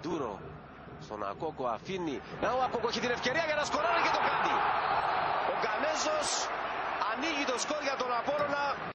Ντούρο στον Ακόκο αφήνει. Να ο Ακόκο έχει την ευκαιρία για να σκοράρει και το κάνει. Ο Γκανέζος ανοίγει το σκορ για τον Απόλλωνα.